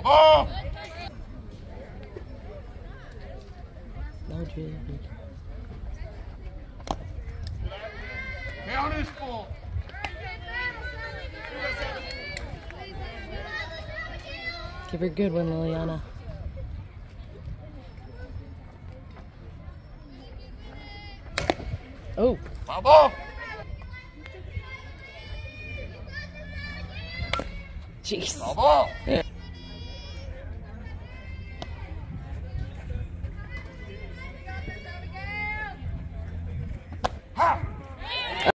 Ball! No, Julie. Count is full. Give her a good one, Liliana. Oh, Ball! jeez. Ball!